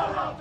اسمعوا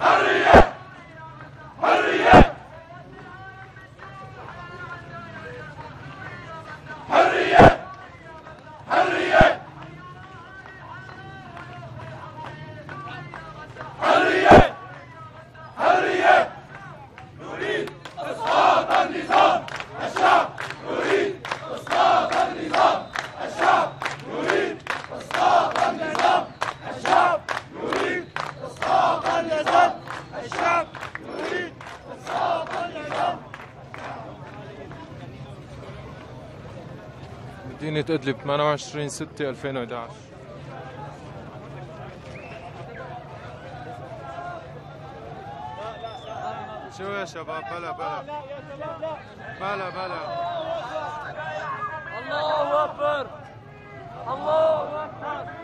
شباب اسمعوا. بعد مدينة إدلب 28 6 2011 شو يا شباب؟ بلا بلا. بلا بلا. الله أكبر. الله أكبر.